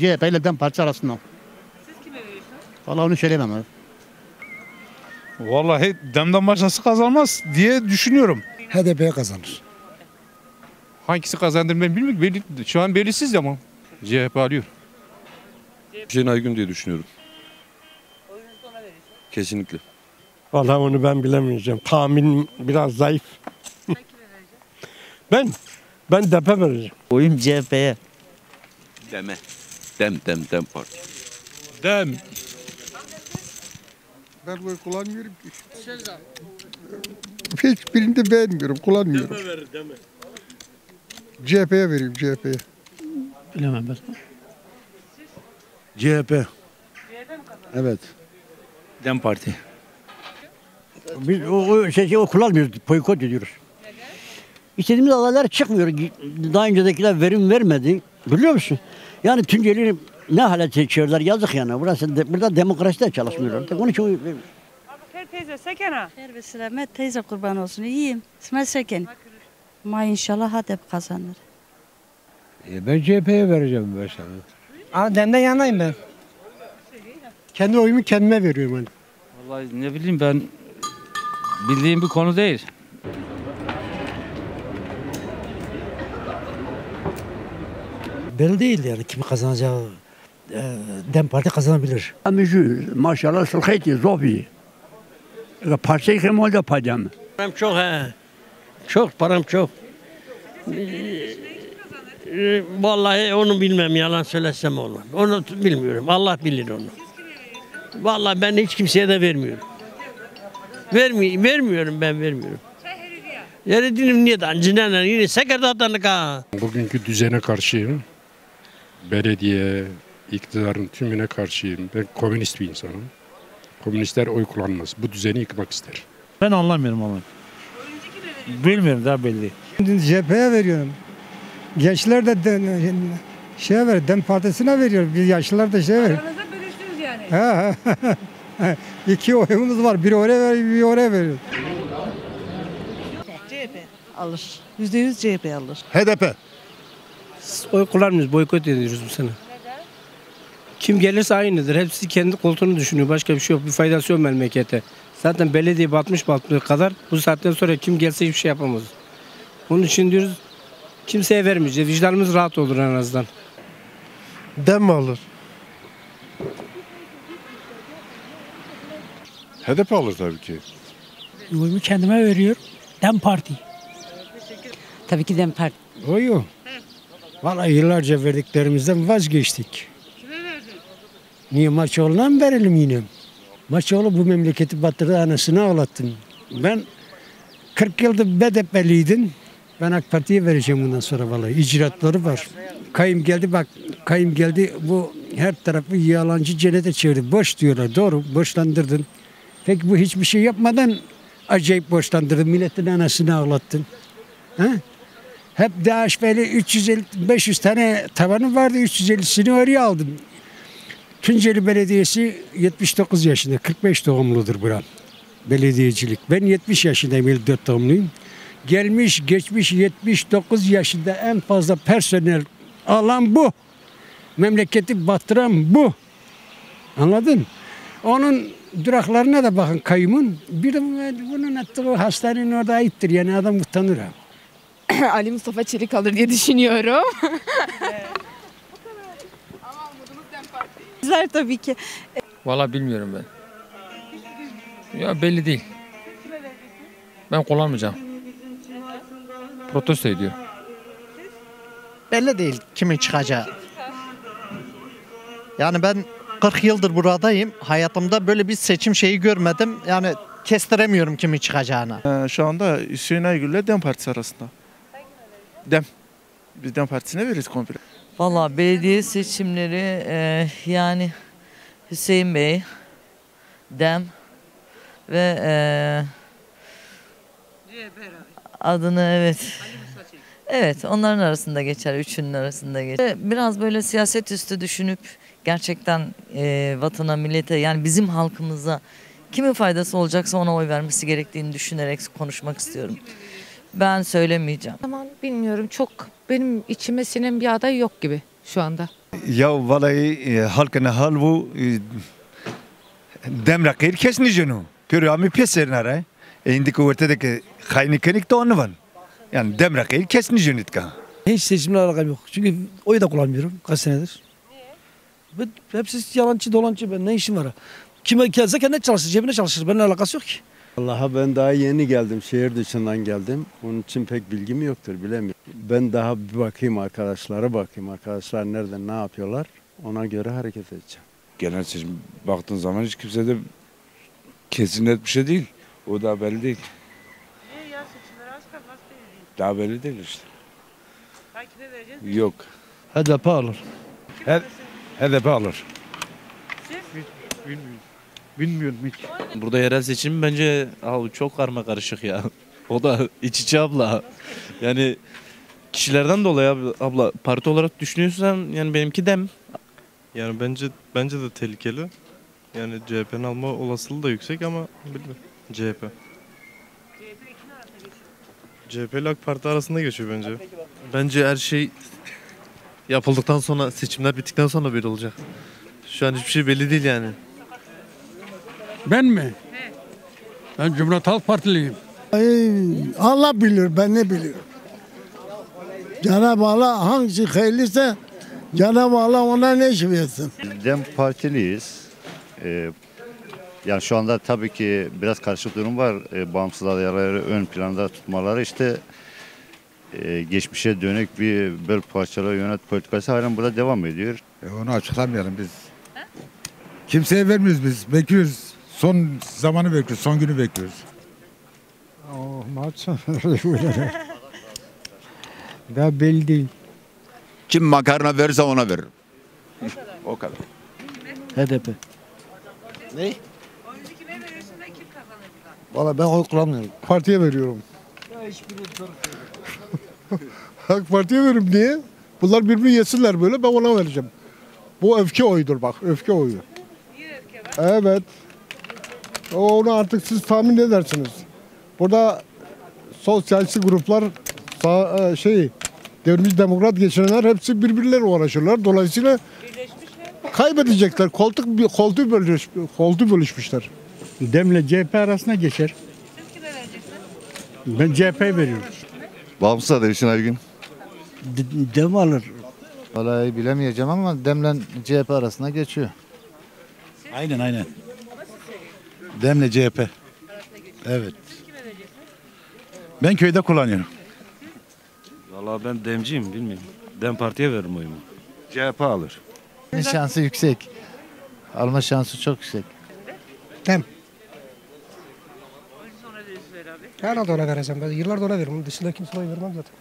CHP ile DEM Partisi arasında. Siz kime veriyorsunuz? Vallahi onu söyleyemem abi. Vallahi demden başkası kazanmaz diye düşünüyorum. HDP kazanır. Hangisi kazandır ben bilmiyorum. Belli, şu an belirsiz ama CHP alıyor. Hüseyin Aygün diye düşünüyorum. Kesinlikle. Vallahi onu ben bilemeyeceğim. Tahmin biraz zayıf. Ben ben depe vereceğim. Oyum CHP'ye. Deme. Dem dem dem parti. Dem. Ben oy kullanmıyorum ki. Hiçbirini de beğenmiyorum, kullanmıyorum. CHP'ye vereyim, CHP'ye. Bilemem ben. CHP. CHP mi kazanır? Evet. DEM Parti. Biz o, o şey, o kullanmıyoruz, boykot ediyoruz. İstediğimiz adaylar çıkmıyor. Daha öncedekiler verim vermedi. Biliyor musun? Yani Tunceli'yi ne hale çekiyorlar yazık yani. Burası de, burada demokrasi de çalışmıyorlar. Onun için teyze Sekena. Her ve selamet teyze kurban olsun. İyiyim. İsmet Seken. Ma inşallah HDP kazanır. ben CHP'ye vereceğim mesela. Aa, demden yanayım ben. Kendi oyumu kendime veriyorum hani. Vallahi ne bileyim ben bildiğim bir konu değil. Belli değil yani kimi kazanacağı. Dem Parti kazanabilir. Amicü, maşallah sılhayti, zobi. Parçayı kim oldu paydım? Param çok he. Çok param çok. Ee, Vallahi onu bilmem yalan söylesem olmaz. Onu bilmiyorum. Allah bilir onu. Vallahi ben hiç kimseye de vermiyorum. Vermi vermiyorum ben vermiyorum. Yeri niye de cinenen yine sekreterlik ha. Bugünkü düzene karşıyım. Belediye, iktidarın tümüne karşıyım. Ben komünist bir insanım. Komünistler oy kullanmaz. Bu düzeni yıkmak ister. Ben anlamıyorum veriyorsunuz? Bilmiyorum daha belli. CHP'ye veriyorum. Gençler de, de şeye ver, Dem Partisi'ne veriyor. Biz yaşlılar da şey ver. Aranızda bölüştünüz yani. İki oyumuz var. Biri oraya veriyor, biri oraya veriyor. Alır. Yüzde yüz CHP alır. HDP. Oy kullanmıyoruz, boykot ediyoruz bu sene. Kim gelirse aynıdır. Hepsi kendi koltuğunu düşünüyor. Başka bir şey yok. Bir faydası yok memlekete. Zaten belediye batmış batmış kadar bu saatten sonra kim gelse hiçbir şey yapamaz. Onun için diyoruz kimseye vermeyeceğiz. Vicdanımız rahat olur en azından. Dem alır. HDP alır tabii ki. Oyumu kendime veriyor. Dem Parti. Tabii ki Dem Parti. Oy o. Vallahi yıllarca verdiklerimizden vazgeçtik. Kime verdin? Niye Maçoğlu'na mı verelim yine? Maçoğlu bu memleketi batırdı, anasını ağlattın. Ben 40 yıldır BDP'liydim. Ben AK Parti'ye vereceğim bundan sonra vallahi. İcraatları var. Kayım geldi bak, kayım geldi bu her tarafı yalancı cennete çevirdi. Boş diyorlar, doğru, boşlandırdın. Peki bu hiçbir şey yapmadan acayip boşlandırdın. Milletin anasını ağlattın. Ha? Hep DHP'li 350 500 tane tavanı vardı. 350'sini oraya aldım. Tunceli Belediyesi 79 yaşında. 45 doğumludur buram. Belediyecilik. Ben 70 yaşındayım. 54 doğumluyum. Gelmiş geçmiş 79 yaşında en fazla personel alan bu. Memleketi batıran bu. Anladın? Onun duraklarına da bakın kayyumun. Bir de bunun attığı hastanenin orada ayıptır. Yani adam utanır ha. Ali Mustafa Çelik alır diye düşünüyorum. Güzel tabii ki. Vallahi bilmiyorum ben. Ya belli değil. Ben kullanmayacağım. Protesto ediyor. Belli değil kimin çıkacağı. Yani ben 40 yıldır buradayım. Hayatımda böyle bir seçim şeyi görmedim. Yani kestiremiyorum kimin çıkacağını. şu anda Hüseyin Aygül ile Dem Partisi arasında. Dem. Biz Dem Partisi'ne veririz komple. Valla belediye seçimleri e, yani Hüseyin Bey, Dem ve e, adını evet. Evet onların arasında geçer, üçünün arasında geçer. Biraz böyle siyaset üstü düşünüp gerçekten e, vatana, millete yani bizim halkımıza kimin faydası olacaksa ona oy vermesi gerektiğini düşünerek konuşmak istiyorum. Ben söylemeyeceğim. Aman bilmiyorum çok benim içime sinen bir aday yok gibi şu anda. Ya vallahi e, halkın hal bu e, dem rakir kesin jenu. Körü ami peserin aray. E indi kuvvetedeki kayniklik de onu var. Yani dem rakir kesin jenitka. Hiç seçimle alakam yok. Çünkü oy da kullanmıyorum kaç senedir. Niye? hepsi yalancı dolancı ben ne işim var? Kime gelse kendi çalışır cebine çalışır. Benimle alakası yok ki. Allah'a ben daha yeni geldim. Şehir dışından geldim. Onun için pek bilgim yoktur bilemiyorum. Ben daha bir bakayım arkadaşlara bakayım. Arkadaşlar nerede ne yapıyorlar. Ona göre hareket edeceğim. Genel seçim baktığın zaman hiç kimse de kesin net bir şey değil. O daha belli değil. Niye ya seçimler az kaldı nasıl belirleyeyim? Daha belli değil işte. Ha kime vereceğiz? Yok. HDP alır. HDP alır. Bilmiyorum hiç. Burada yerel seçim bence abi çok karma karışık ya. O da iç içe abla. Yani kişilerden dolayı abi, abla parti olarak düşünüyorsan yani benimki dem. Yani bence bence de tehlikeli. Yani CHP'nin alma olasılığı da yüksek ama bilmiyorum. CHP. CHP ile AK Parti arasında geçiyor bence. Bence her şey yapıldıktan sonra seçimler bittikten sonra belli olacak. Şu an hiçbir şey belli değil yani. Ben mi? Ben Cumhuriyet Halk Partiliyim. Allah bilir ben ne biliyorum. Cenab-ı Allah hangisi hayırlıysa Cenab-ı Allah ona ne iş versin. Dem Partiliyiz. Ee, yani şu anda tabii ki biraz karışık durum var. Ee, bağımsız adayları ön planda tutmaları işte e, geçmişe dönük bir böl parçalara yönet politikası halen burada devam ediyor. E, onu açıklamayalım biz. Kimseye vermiyoruz biz. Bekliyoruz. Son zamanı bekliyoruz. Son günü bekliyoruz. Oh, maç. Daha belli değil. Kim makarna verirse ona veririm. o kadar. HDP. Ne? Oyunu kime verirsin ve kim kazanır? Valla ben oy kullanmıyorum. Partiye veriyorum. AK Parti'ye veririm niye? Bunlar birbirini yesinler böyle ben ona vereceğim. Bu öfke oyudur bak öfke oyu. Niye öfke var? Evet. Onu artık siz tahmin edersiniz. Burada sosyalist gruplar sağ, e, şey devrimci demokrat geçirenler hepsi birbirleriyle uğraşırlar. Dolayısıyla kaybedecekler. Koltuk bir koltuğu bölüş, koltuğu bölüşmüşler. Demle CHP arasına geçer. Siz kime vereceksiniz? Ben CHP veriyorum. Bağımsız aday için her gün. Dem alır. Vallahi bilemeyeceğim ama Dem'le CHP arasında geçiyor. Aynen aynen. Demle CHP. Evet. Ben köyde kullanıyorum. Valla ben demciyim bilmiyorum. Dem partiye veririm oyumu. CHP alır. Şansı yüksek. Alma şansı çok yüksek. Dem. Oyunu sonra verirsin abi. Herhalde ona vereceğim. Ben yıllardır ona veririm. Dışında kimse oy vermem zaten.